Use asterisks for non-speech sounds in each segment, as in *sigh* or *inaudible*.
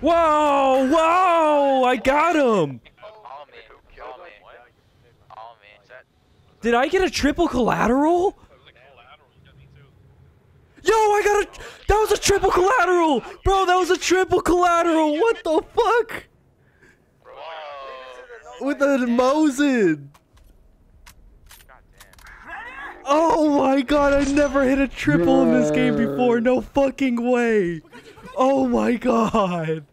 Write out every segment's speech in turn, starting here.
Whoa! Whoa! I got him! Did I get a triple collateral? Yo, I got a. That was a triple collateral! Bro, that was a triple collateral! What the fuck? With a Mosin! Oh my god, I never hit a triple in this game before. No fucking way. Oh my god.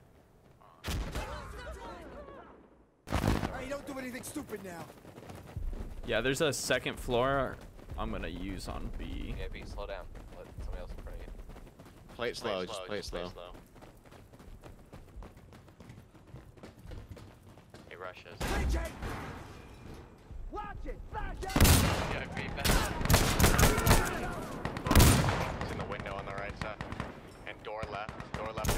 Hey, don't do anything stupid now. Yeah, there's a second floor I'm gonna use on B. Yeah, B, slow down. Let somebody else in front of you. Play it slow, just play it slow. He rushes. KJ! Watch it! Back up! Yeah, B, back. He's in the window on the right side. And door left. Door left.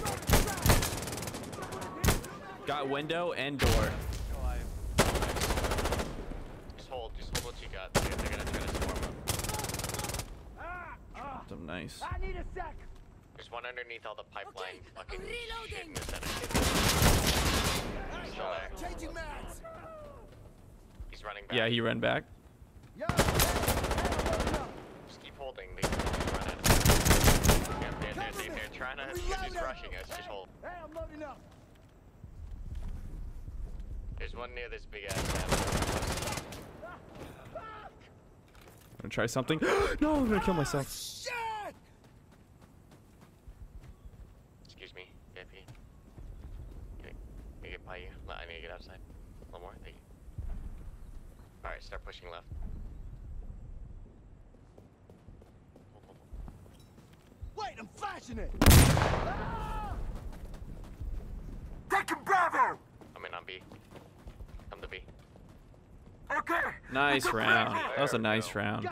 Got window and door. Just hold. Just hold what you got. They're, they're gonna try to swarm up. Some nice. I need a sec! There's one underneath all the pipeline fucking shit reloading. in the. He's still there. Changing mats! He's running back. Yeah, he ran back. Yo! Hey, hey, loading up. Just keep holding. They. Yeah, they're, they're, they're, they're trying to. They're just rushing us. Just hold. Hey, I'm loading up. There's one near this big ass man. I'm gonna try something. *gasps* no, I'm gonna kill myself. Ah, Shit! Excuse me, VIP. Can I, can I get by you? No, I need to get outside. One more, thank you. Alright, start pushing left. Wait, I'm flashing it! Taking Bravo! I'm in on B. Come to B. Okay! Nice round. That was a nice round.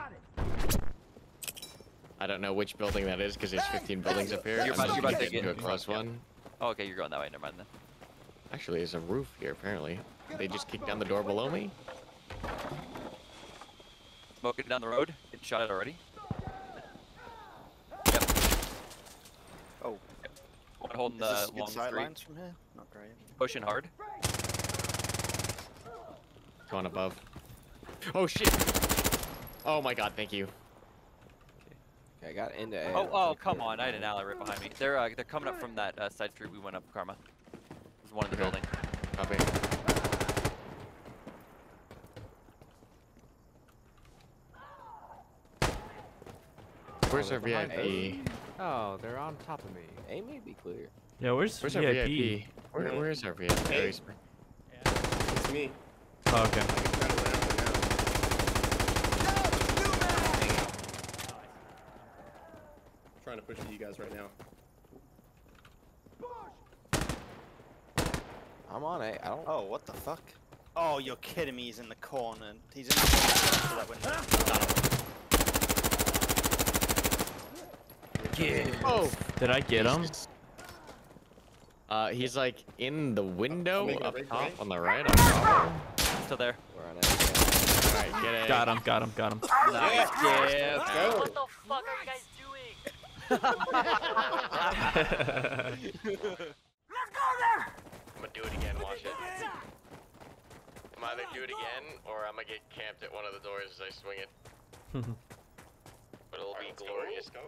I don't know which building that is because there's 15 buildings up here. You're I'm about- just you're about gonna to get get- into a close one. Oh, okay, you're going that way. Never mind then. Actually, there's a roof here apparently. They just kicked down the door below me. Smoking down the road. Get shot at already. Oh. Yep. Oh. One holding Is this the long sight street. lines from here? Not great. Pushing hard. Going above. *laughs* Oh shit! Oh my god, thank you. Okay, I got into A. Oh, oh, come on! I had an ally right behind me. They're uh, they're coming up from that uh, side street we went up, Karma. There's one in the Okay. building. Copy. Where's our they're behind VIP? Oh, they're on top of me. A may be clear. Yeah, where's, Where's our VIP? VIP? Where, where is our VIP? There he's- It's me. Oh, okay. I can try to land right now. Trying to push to you guys right now. I'm on A. I don't. Oh, what the fuck? Oh, you're kidding me. He's in the corner. He's in the corner of. Oh! Did I get him? Uh, he's like in the window making up break top right? on the right. On Still there. We're on A. Alright, get it. Got him, got him, got him. Yeah, yeah, let's go. What the fuck are you guys doing? I'm gonna do it again. Watch it. I'm either do it again or I'm gonna get camped at one of the doors as I swing it. *laughs* but it'll be glorious. Go.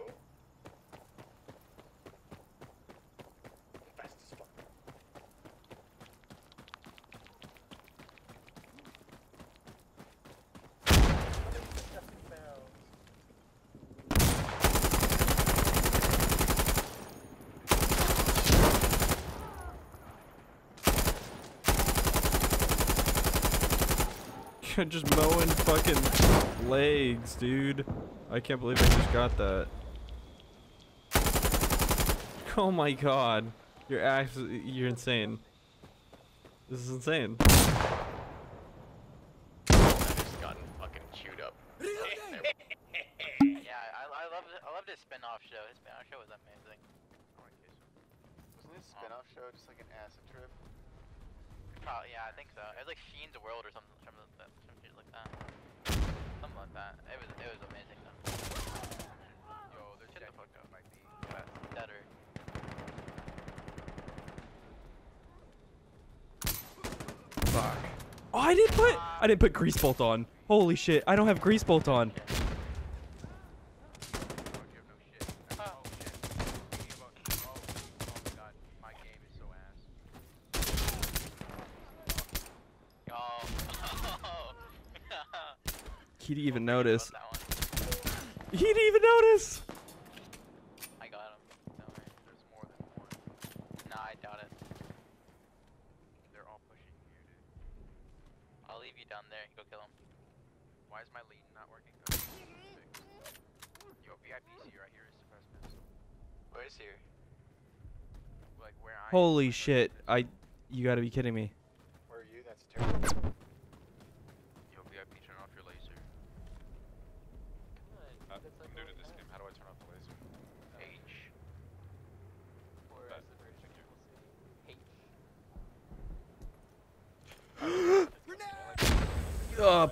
*laughs* just mowing fucking legs, dude. I can't believe I just got that. *laughs* Oh my god. You're actually, you're insane. This is insane. I've just gotten fucking chewed up. *laughs* Yeah, I, I love it. I loved his spin-off show. His spin-off show was amazing. Wasn't this spin-off show just like an acid trip? Probably, yeah, I think so. It was like Sheen's World or something, some shit like that. Something like that. It was, it was amazing though. Yo, they're Shut the fuck up. Might be. Better. Fuck. Oh, I didn't put I didn't put grease bolt on. Holy shit! I don't have grease bolt on. Notice. He didn't even notice. I got him. No, there's more than one. Nah, I doubt it. They're all pushing here, dude. I'll leave you down there. Go kill him. Why is my lead not working? Yo, VIPC right here is suppressed missile. Where's here? Like where I Holy shit! I, you gotta be kidding me. Where are you? That's terrible. Yo, VIP, turn off your laser. I'm new to this game. How do I turn off the laser? H. Oh, poor lad. Money. Nice I'm not shot. playing on my PC. I'm playing on some ship laptop, so I'm gonna do really bad. And my graphics are all the way down. Dropped him. I killed the Oh,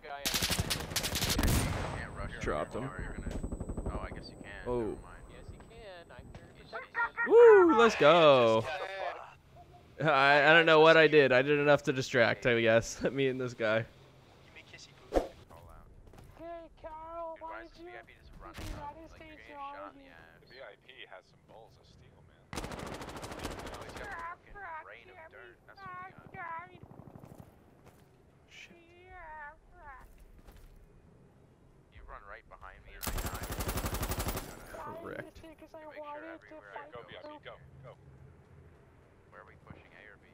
guy. You can't rush Dropped him. Or you're gonna... Oh, I guess you can. Oh. Yes, you can. I Woo! Let's go. I I don't know what I did. I did enough to distract. I guess *laughs* me and this guy. Give me kissy boo. Call out. Hey, Carl, Dude, why is the VIP just running up? Like you're getting shot in the ass. The VIP has some balls of steel, man. Oh, he's got a fucking rain of dirt. That's what we got. Shit. You run right behind me and I die. Correct. I sure wanted to fight Go go. Go, go. Where are we pushing? A or B?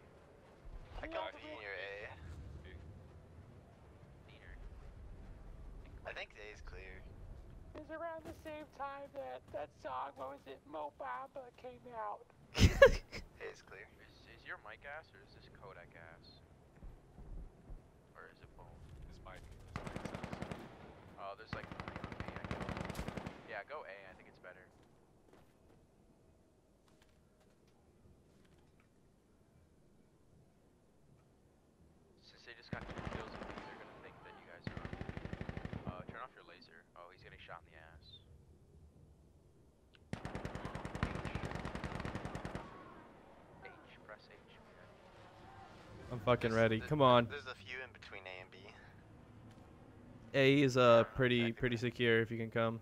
I got B near A. Neither. I think A is clear. It's around the same time that that song, what was it, Mo Bamba came out. *laughs* *laughs* A is clear. Is, is your mic ass or is this Kodak ass? Or is it both? This mic. This mic. Oh, there's like three on B. I guess. Yeah, go A. I think it's better. Since they just got two kills with B, they're gonna think that you guys are on. Uh, turn off your laser. Oh, he's getting shot in the ass. H. H. Press H. I'm fucking There's- ready. th- Come on. There's a few in between A and B. A is uh pretty pretty secure if you can come.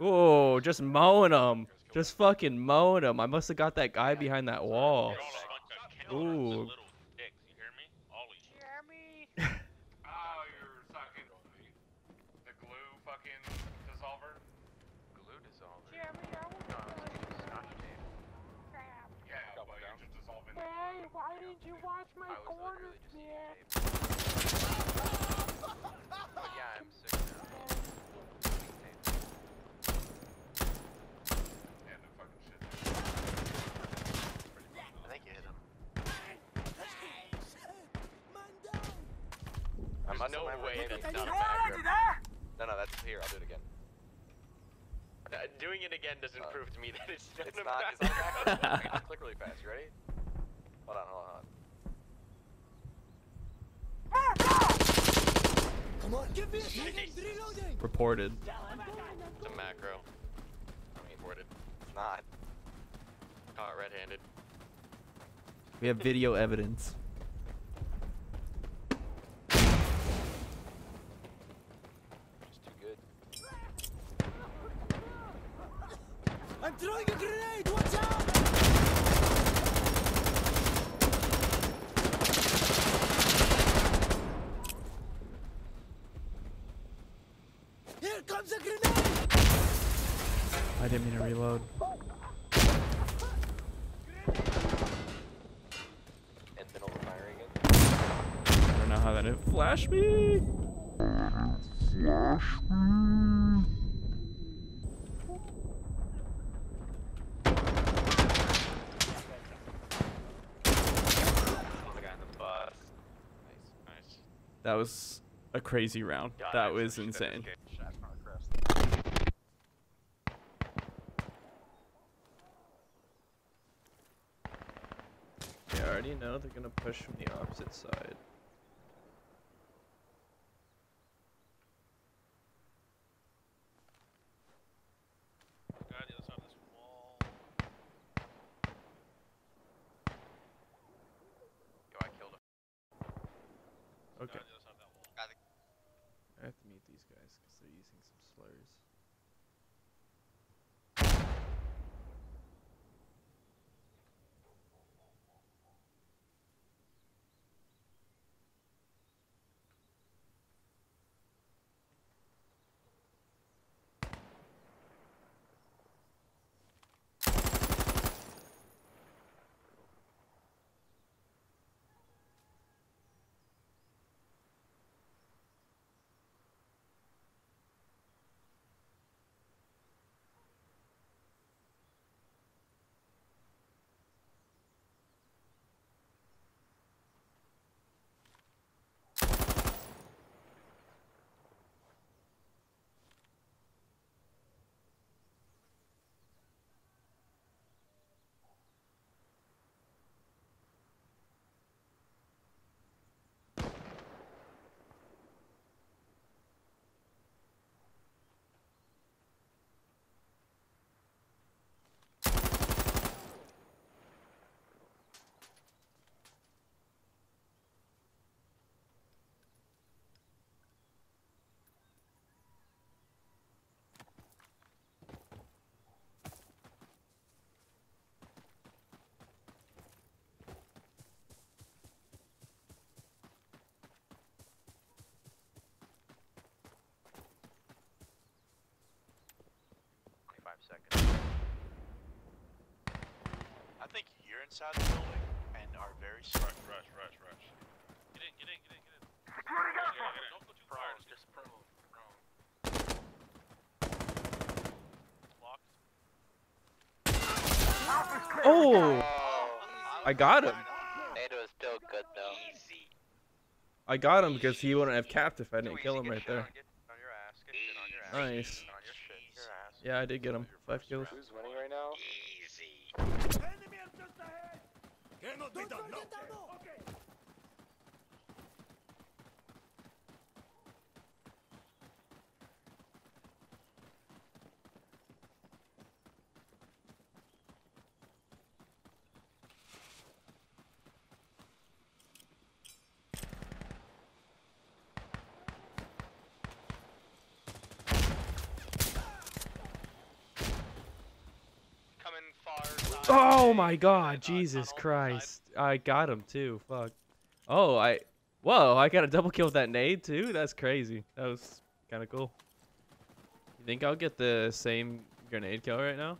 Oh, just mowing them. Just fucking mowing them. I must have got that guy behind that wall. Ooh. Jeremy! Oh, you're sucking. The glue fucking dissolver? Glue *laughs* dissolver. Jeremy, I was No, I was using scotch tape. crap. Yeah, but you're just dissolving. Hey, why didn't you watch my I was corners, literally just using man? tape. But yeah, I'm sick now. Using tape. And the fucking shit. I think you hit him. I There's must no have way remembered that's not a backer. No, no, that's here. I'll do it again. Uh, doing it again doesn't Uh, prove to me that it's not It's a not. backer. It's not a backer. *laughs* Click really fast. You ready? Hold on, hold on, hold on. give me a reload. Reported. It's a macro. I'm imported. It's not. Caught red-handed. We have video evidence. Just too good. I'm throwing a grenade! Watch out! Here comes a grenade! I didn't mean to reload. In the middle of the. I don't know how that hit. Flash me! That was a crazy round. That was insane. Yeah, I already know they're gonna push from the opposite side. Yo, I killed him. Okay. I have to mute these guys because they're using some slurs. Seconds. I think you're inside the building and are very smart. Rush, rush, rush. Get in, get in, get in, get in. Don't go too far. Just prone, prone. Locked. Oh! I got him. NATO is still good though. I got him because he wouldn't have capped if I didn't kill him right there. Nice. Yeah, I did get him. Five kills. Who's winning right now? Coming far side. Oh my god, Jesus Christ. I got him too. Fuck. Oh, I. Whoa, I got a double kill with that nade too? That's crazy. That was kind of cool. You think I'll get the same grenade kill right now?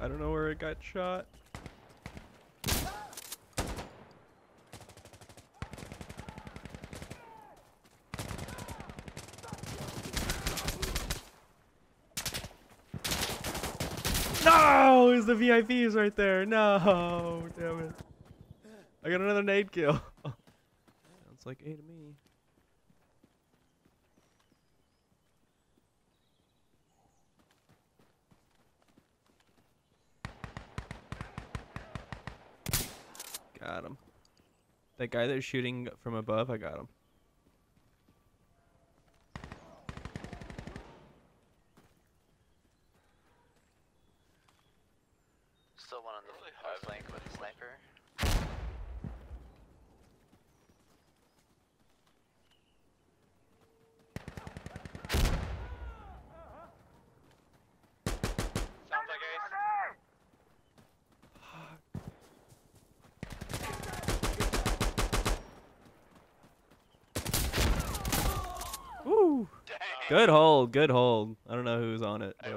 I don't know where it got shot. No! It's the VIPs right there. No! Damn it. I got another nade kill. *laughs* Sounds like A to me. Got him. That guy that's shooting from above, I got him. Still one on the uh, flank with a sniper. Sounds like ace. Woo! Good hold, good hold. I don't know who's on it. Hey,